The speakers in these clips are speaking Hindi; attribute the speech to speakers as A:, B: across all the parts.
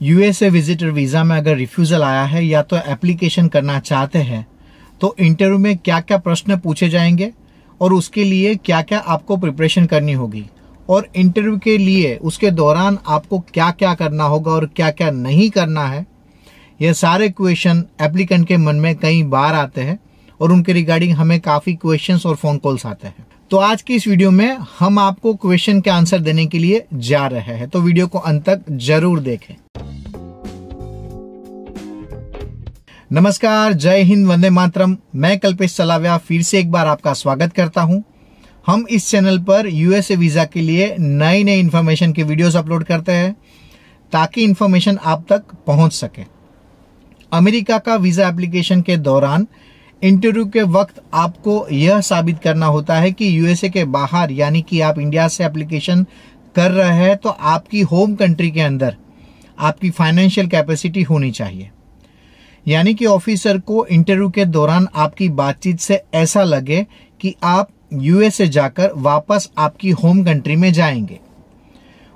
A: यूएसए विजिटर वीज़ा में अगर रिफ्यूजल आया है या तो एप्लीकेशन करना चाहते हैं तो इंटरव्यू में क्या क्या प्रश्न पूछे जाएँगे और उसके लिए क्या क्या आपको प्रिपरेशन करनी होगी और इंटरव्यू के लिए उसके दौरान आपको क्या क्या करना होगा और क्या क्या नहीं करना है यह सारे क्वेश्चन एप्लीकेंट के मन में कई बार आते हैं और उनके रिगार्डिंग हमें काफ़ी क्वेश्चंस और फ़ोन कॉल्स आते हैं। तो आज की इस वीडियो में हम आपको क्वेश्चन के आंसर देने के लिए जा रहे हैं। तो वीडियो को अंत तक ज़रूर देखें। नमस्कार, जय हिंद, वंदे मातरम। मैं कल्पेश सलाविया फिर से एक बार आपका स्वागत करता हूँ। हम इस चैनल पर यूएसए वीज़ा के लिए नई नई इन्फॉर्मेशन की वीडियोस अपलोड करते हैं, ताकि इन्फॉर्मेशन आप तक पहुँच सके। अमेरिका का वीज़ा एप्लीकेशन के दौरान इंटरव्यू के वक्त आपको यह साबित करना होता है कि यूएसए के बाहर, यानी कि आप इंडिया से एप्लीकेशन कर रहे हैं तो आपकी होम कंट्री के अंदर आपकी फाइनेंशियल कैपेसिटी होनी चाहिए। यानी कि ऑफिसर को इंटरव्यू के दौरान आपकी बातचीत से ऐसा लगे कि आप यूएसए जाकर वापस आपकी होम कंट्री में जाएँगे।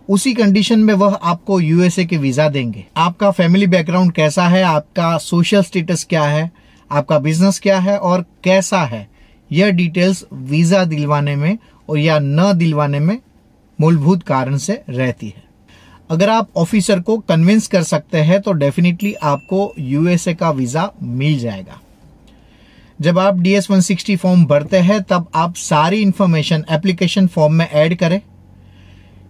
A: उसी कंडीशन में वह आपको यूएसए के वीज़ा देंगे। आपका फैमिली बैकग्राउंड कैसा है? आपका सोशल स्टेटस क्या है? आपका बिज़नेस क्या है? और कैसा है? यह डिटेल्स वीज़ा दिलवाने में और या न दिलवाने में मूलभूत कारण से रहती है। अगर आप ऑफिसर को कन्विंस कर सकते हैं तो डेफिनेटली आपको यूएसए का वीज़ा मिल जाएगा। जब आप D S one sixty form भरते हैं, तब आप सारी इंफॉर्मेशन एप्लीकेशन फॉर्म में ऐड करें।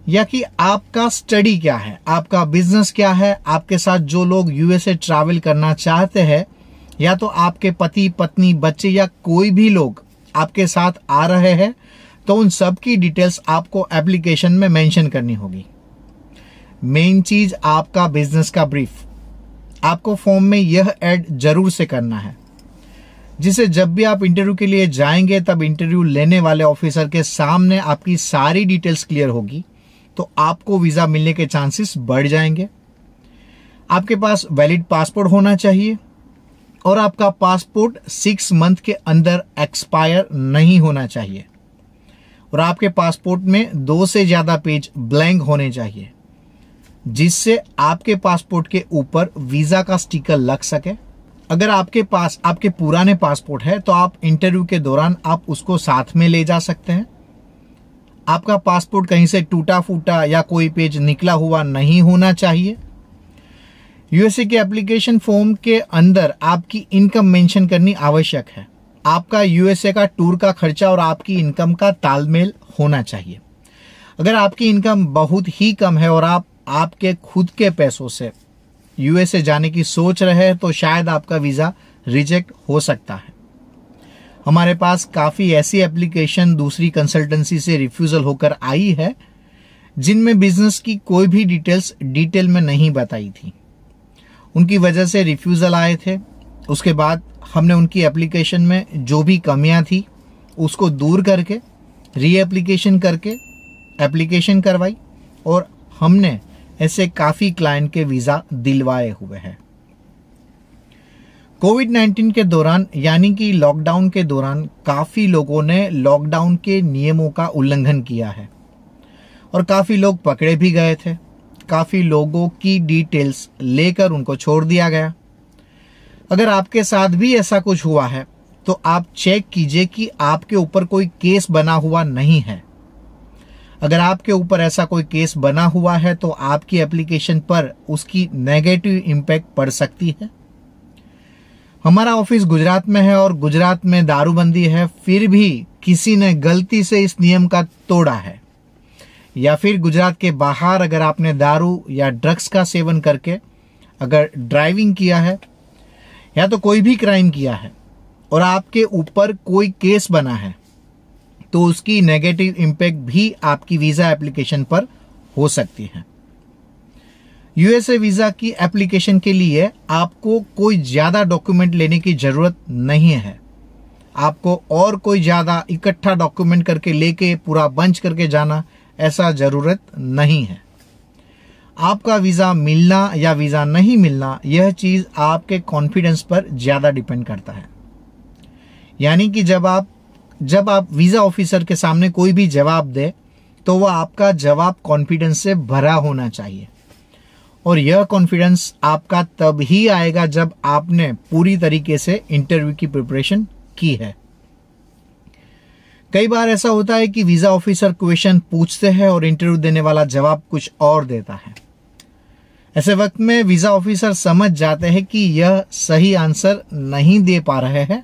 A: या कि आपका स्टडी क्या है? आपका बिज़नेस क्या है? आपके साथ जो लोग यूएसए ट्रैवल करना चाहते हैं, या तो आपके पति, पत्नी, बच्चे, या कोई भी लोग आपके साथ आ रहे हैं तो उन सब की डिटेल्स आपको एप्लीकेशन में मेंशन करनी होगी। मेन चीज़ आपका बिज़नेस का ब्रीफ आपको फॉर्म में यह ऐड ज़रूर से करना है। जिसे जब भी आप इंटरव्यू के लिए जाएँगे, तब इंटरव्यू लेने वाले ऑफिसर के सामने आपकी सारी डिटेल्स क्लियर होगी तो आपको वीज़ा मिलने के चांसेस बढ़ जाएँगे। आपके पास वैलिड पासपोर्ट होना चाहिए और आपका पासपोर्ट सिक्स मंथ के अंदर एक्सपायर नहीं होना चाहिए। और आपके पासपोर्ट में दो से ज़्यादा पेज ब्लैंक होने चाहिए। जिससे आपके पासपोर्ट के ऊपर वीज़ा का स्टिकर लग सके। अगर आपके पास, आपके पुराने पासपोर्ट है तो आप इंटरव्यू के दौरान आप उसको साथ में ले जा सकते हैं। आपका पासपोर्ट कहीं से टूटा फूटा या कोई पेज निकला हुआ नहीं होना चाहिए। यूएसए के एप्लीकेशन फॉर्म के अंदर आपकी इनकम मेंशन करनी आवश्यक है। आपका यूएसए का टूर का खर्चा और आपकी इनकम का तालमेल होना चाहिए। अगर आपकी इनकम बहुत ही कम है और आप आपके खुद के पैसों से। यूएसए जाने की सोच रहे हैं तो शायद आपका वीज़ा रिजेक्ट हो सकता है। हमारे पास काफ़ी ऐसी एप्लीकेशन दूसरी कंसल्टेंसी से रिफ्यूजल होकर आई है, जिनमें बिज़नेस की कोई भी डिटेल्स डिटेल में नहीं बताई थी। उनकी वजह से रिफ्यूजल आए थे। उसके बाद हमने उनकी एप्लीकेशन में जो भी कमियाँ थी, उसको दूर करके री एप्लीकेशन करके एप्लीकेशन करवाई और हमने ऐसे काफ़ी क्लाइंट के वीज़ा दिलवाए हुए हैं। कोविड 19 के दौरान, यानी कि लॉकडाउन के दौरान, काफ़ी लोगों ने लॉकडाउन के नियमों का उल्लंघन किया है। और काफ़ी लोग पकड़े भी गए थे। काफ़ी लोगों की डिटेल्स लेकर उनको छोड़ दिया गया। अगर आपके साथ भी ऐसा कुछ हुआ है तो आप चेक कीजिए कि आपके ऊपर कोई केस बना हुआ नहीं है। अगर आपके ऊपर ऐसा कोई केस बना हुआ है तो आपकी एप्लीकेशन पर उसकी नेगेटिव इम्पैक्ट पड़ सकती है। हमारा ऑफ़िस गुजरात में है और गुजरात में दारूबंदी है, फिर भी किसी ने गलती से इस नियम का तोड़ा है। या फिर गुजरात के बाहर अगर आपने दारू या ड्रग्स का सेवन करके अगर ड्राइविंग किया है, या तो कोई भी क्राइम किया है, और आपके ऊपर कोई केस बना है तो उसकी नेगेटिव इंपैक्ट भी आपकी वीज़ा एप्लीकेशन पर हो सकती है। यूएसए वीज़ा की एप्लीकेशन के लिए आपको कोई ज़्यादा डॉक्यूमेंट लेने की ज़रूरत नहीं है। आपको और कोई ज़्यादा इकट्ठा डॉक्यूमेंट करके लेके पूरा बंच करके जाना ऐसा ज़रूरत नहीं है। आपका वीज़ा मिलना या वीज़ा नहीं मिलना, यह चीज़ आपके कॉन्फिडेंस पर ज़्यादा डिपेंड करता है। यानी कि जब आप जब आप वीज़ा ऑफिसर के सामने कोई भी जवाब दे तो वह आपका जवाब कॉन्फिडेंस से भरा होना चाहिए। और यह कॉन्फिडेंस आपका तब ही आएगा जब आपने पूरी तरीके से इंटरव्यू की प्रिपरेशन की है। कई बार ऐसा होता है कि वीज़ा ऑफिसर क्वेश्चन पूछते हैं और इंटरव्यू देने वाला जवाब कुछ और देता है। ऐसे वक्त में वीज़ा ऑफिसर समझ जाते हैं कि यह सही आंसर नहीं दे पा रहे हैं।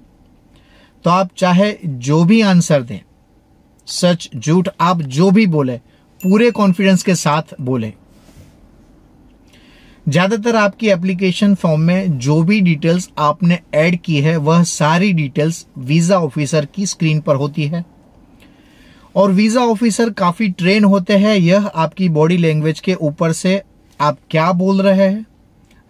A: तो आप चाहे जो भी आंसर दें, सच, झूठ, आप जो भी बोले, पूरे कॉन्फिडेंस के साथ बोले। ज़्यादातर आपकी एप्लीकेशन फॉर्म में जो भी डिटेल्स आपने ऐड की है, वह सारी डिटेल्स वीज़ा ऑफिसर की स्क्रीन पर होती है। और वीज़ा ऑफिसर काफ़ी ट्रेन होते हैं, यह आपकी बॉडी लैंग्वेज के ऊपर से आप क्या बोल रहे हैं?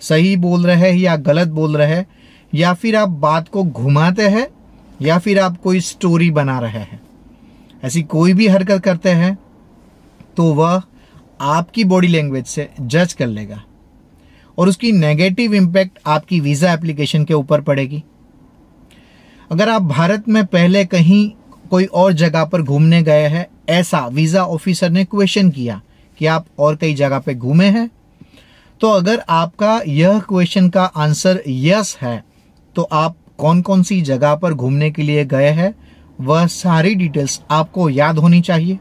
A: सही बोल रहे हैं या गलत बोल रहे हैं? या फिर आप बात को घुमाते हैं? या फिर आप कोई स्टोरी बना रहे हैं। ऐसी कोई भी हरकत करते हैं तो वह आपकी बॉडी लैंग्वेज से जज कर लेगा। और उसकी नेगेटिव इंपैक्ट आपकी वीज़ा एप्लीकेशन के ऊपर पड़ेगी। अगर आप भारत में पहले कहीं कोई और जगह पर घूमने गए हैं, ऐसा वीज़ा ऑफिसर ने क्वेश्चन किया कि आप और कई जगह पे घूमे हैं तो अगर आपका यह क्वेश्चन का आंसर यस है तो आप कौन कौन सी जगह पर घूमने के लिए गए हैं, वह सारी डिटेल्स आपको याद होनी चाहिए।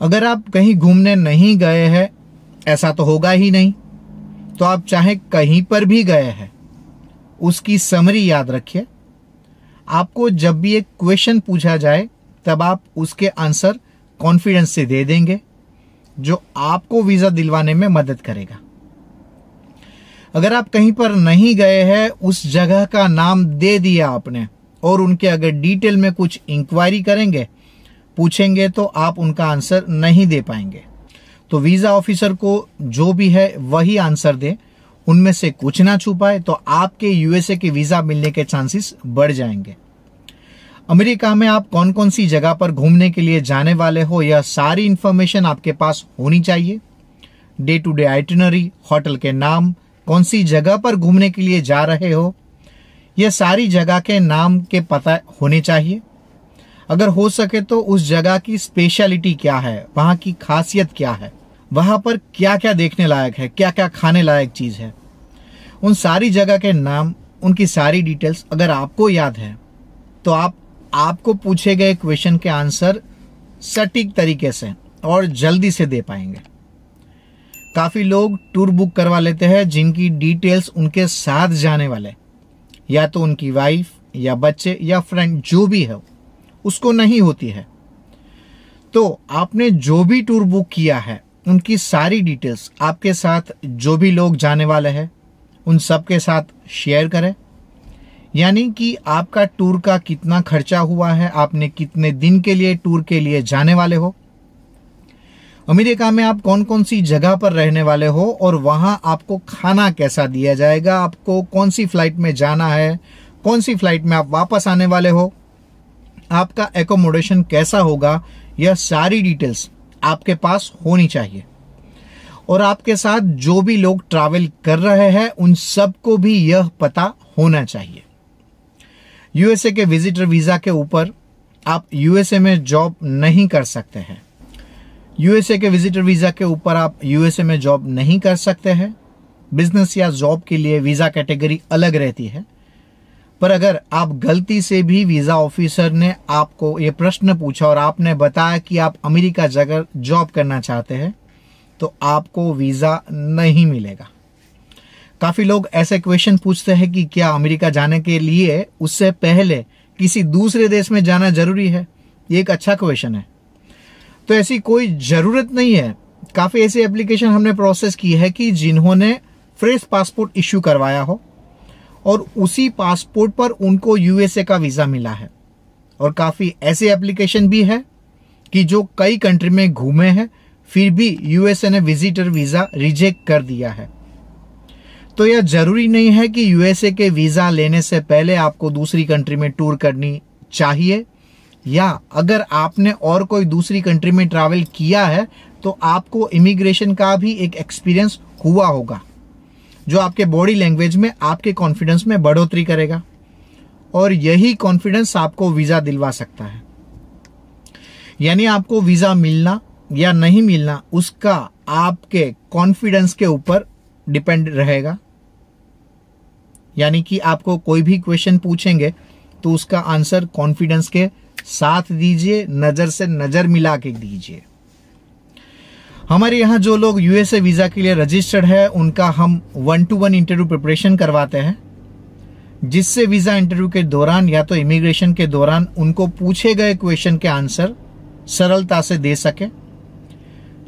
A: अगर आप कहीं घूमने नहीं गए हैं, ऐसा तो होगा ही नहीं। तो आप चाहे कहीं पर भी गए हैं, उसकी समरी याद रखिए। आपको जब भी एक क्वेश्चन पूछा जाए, तब आप उसके आंसर कॉन्फिडेंस से दे देंगे, जो आपको वीज़ा दिलवाने में मदद करेगा। अगर आप कहीं पर नहीं गए हैं, उस जगह का नाम दे दिया आपने और उनके अगर डिटेल में कुछ इंक्वायरी करेंगे, पूछेंगे तो आप उनका आंसर नहीं दे पाएँगे। तो वीज़ा ऑफिसर को जो भी है, वही आंसर दे। उनमें से कुछ ना छुपाए तो आपके यूएसए के वीज़ा मिलने के चांसेस बढ़ जाएँगे। अमेरिका में आप कौन कौन सी जगह पर घूमने के लिए जाने वाले हो, यह सारी इंफॉर्मेशन आपके पास होनी चाहिए। Day to day itinerary hotel के नाम कौन सी जगह पर घूमने के लिए जा रहे हो? यह सारी जगह के नाम के पता होने चाहिए। अगर हो सके तो उस जगह की स्पेशलिटी क्या है? वहाँ की खासियत क्या है? वहाँ पर क्या क्या देखने लायक है? क्या क्या खाने लायक चीज़ है? उन सारी जगह के नाम, उनकी सारी डिटेल्स अगर आपको याद है तो आप, आपको पूछे गए क्वेश्चन के आंसर सटीक तरीके से और जल्दी से दे पाएँगे। काफ़ी लोग टूर बुक करवा लेते हैं, जिनकी डिटेल्स उनके साथ जाने वाले। या तो उनकी वाइफ, या बच्चे, या फ्रेंड, जो भी है, उसको नहीं होती है। तो आपने जो भी टूर बुक किया है, उनकी सारी डिटेल्स आपके साथ जो भी लोग जाने वाले हैं, उन सब के साथ शेयर करें। यानी कि आपका टूर का कितना खर्चा हुआ है, आपने कितने दिन के लिए टूर के लिए जाने वाले हो अमेरिका में आप कौन कौन सी जगह पर रहने वाले हो और वहाँ आपको खाना कैसा दिया जाएगा? आपको कौन सी फ़्लाइट में जाना है? कौन सी फ़्लाइट में आप वापस आने वाले हो? आपका एकोमोडेशन कैसा होगा? यह सारी डिटेल्स आपके पास होनी चाहिए। और आपके साथ जो भी लोग ट्रैवल कर रहे हैं, उन सबको भी यह पता होना चाहिए। यूएसए के विजिटर वीज़ा के ऊपर आप यूएसए में जॉब नहीं कर सकते हैं। यूएसए के विजिटर वीज़ा के ऊपर आप यूएसए में जॉब नहीं कर सकते हैं। बिज़नेस या जॉब के लिए वीज़ा कैटेगरी अलग रहती है। पर अगर आप गलती से भी वीज़ा ऑफिसर ने आपको ये प्रश्न पूछा और आपने बताया कि आप अमेरिका जाकर जॉब करना चाहते हैं तो आपको वीज़ा नहीं मिलेगा। काफ़ी लोग ऐसे क्वेश्चन पूछते हैं कि क्या अमेरिका जाने के लिए उससे पहले किसी दूसरे देश में जाना ज़रूरी है? ये एक अच्छा क्वेश्चन है। तो ऐसी कोई ज़रूरत नहीं है। काफ़ी ऐसी एप्लीकेशन हमने प्रोसेस की है कि जिन्होंने फ्रेश पासपोर्ट इश्यू करवाया हो और उसी पासपोर्ट पर उनको यूएसए का वीज़ा मिला है। और काफ़ी ऐसे एप्लीकेशन भी है कि जो कई कंट्री में घूमे हैं, फिर भी यूएसए ने विजिटर वीज़ा रिजेक्ट कर दिया है। तो यह ज़रूरी नहीं है कि यूएसए के वीज़ा लेने से पहले आपको दूसरी कंट्री में टूर करनी चाहिए। या अगर आपने और कोई दूसरी कंट्री में ट्रैवल किया है तो आपको इमिग्रेशन का भी एक एक्सपीरियंस हुआ होगा, जो आपके बॉडी लैंग्वेज में, आपके कॉन्फिडेंस में बढ़ोतरी करेगा। और यही कॉन्फिडेंस आपको वीज़ा दिलवा सकता है। यानी आपको वीज़ा मिलना या नहीं मिलना, उसका आपके कॉन्फिडेंस के ऊपर डिपेंड रहेगा। यानी कि आपको कोई भी क्वेश्चन पूछेंगे तो उसका आंसर कॉन्फिडेंस के साथ दीजिए, नज़र से नज़र मिला के दीजिए। हमारे यहाँ जो लोग यूएसए वीज़ा के लिए रजिस्टर्ड है, उनका हम one to one interview preparation करवाते हैं, जिससे वीज़ा इंटरव्यू के दौरान या तो इमिग्रेशन के दौरान उनको पूछे गए क्वेश्चन के आंसर सरलता से दे सके।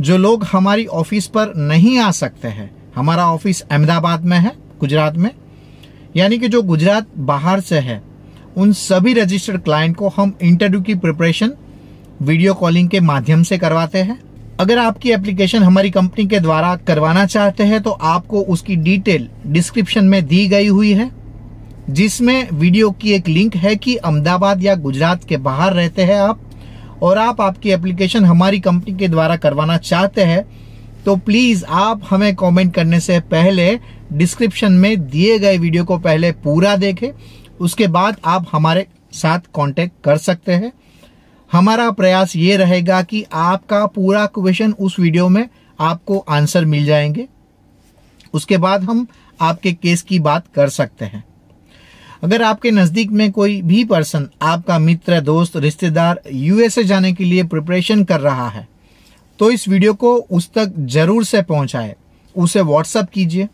A: जो लोग हमारी ऑफ़िस पर नहीं आ सकते हैं, हमारा ऑफ़िस अहमदाबाद में है, गुजरात में, यानी कि जो गुजरात बाहर से है उन सभी रजिस्टर्ड क्लाइंट को हम इंटरव्यू की प्रिपरेशन वीडियो कॉलिंग के माध्यम से करवाते हैं। अगर आपकी एप्लीकेशन हमारी कंपनी के द्वारा करवाना चाहते हैं तो आपको उसकी डिटेल डिस्क्रिप्शन में दी गई हुई है, जिसमें वीडियो की एक लिंक है कि अहमदाबाद या गुजरात के बाहर रहते हैं आप, और आप आपकी एप्लीकेशन हमारी कंपनी के द्वारा करवाना चाहते हैं तो प्लीज़ आप हमें कमेंट करने से पहले डिस्क्रिप्शन में दिए गए वीडियो को पहले पूरा देखें उसके बाद आप हमारे साथ कांटेक्ट कर सकते हैं। हमारा प्रयास ये रहेगा कि आपका पूरा क्वेश्चन उस वीडियो में आपको आंसर मिल जाएँगे। उसके बाद हम आपके केस की बात कर सकते हैं। अगर आपके नज़दीक में कोई भी पर्सन आपका मित्र, दोस्त, रिश्तेदार यूएसए जाने के लिए प्रिपरेशन कर रहा है तो इस वीडियो को उस तक ज़रूर से पहुँचाए। उसे व्हाट्सअप कीजिए।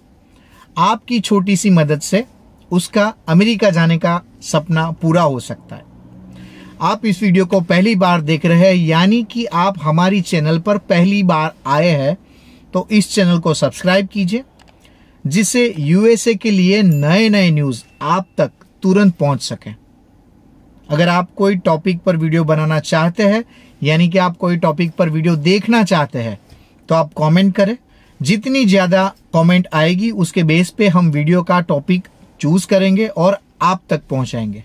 A: आपकी छोटी सी मदद से उसका अमेरिका जाने का सपना पूरा हो सकता है। आप इस वीडियो को पहली बार देख रहे हैं, यानी कि आप हमारी चैनल पर पहली बार आए हैं तो इस चैनल को सब्सक्राइब कीजिए, जिससे यूएसए के लिए नए नए न्यूज़ आप तक तुरंत पहुँच सके। अगर आप कोई टॉपिक पर वीडियो बनाना चाहते हैं, यानी कि आप कोई टॉपिक पर वीडियो देखना चाहते हैं तो आप कमेंट करें। जितनी ज़्यादा कमेंट आएगी, उसके बेस पे हम वीडियो का टॉपिक चूज़ करेंगे और आप तक पहुंचाएँगे।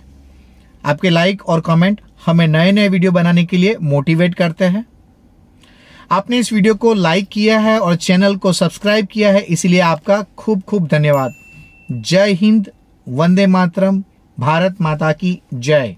A: आपके लाइक और कमेंट हमें नए नए वीडियो बनाने के लिए मोटिवेट करते हैं। आपने इस वीडियो को लाइक किया है और चैनल को सब्सक्राइब किया है, इसलिए आपका खूब खूब धन्यवाद। जय हिंद, वंदे मातरम, भारत माता की जय।